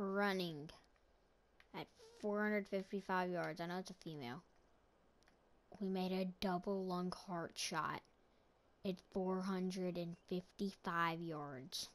running at 455 yards. I know it's a female. We made a double lung heart shot at 455 yards.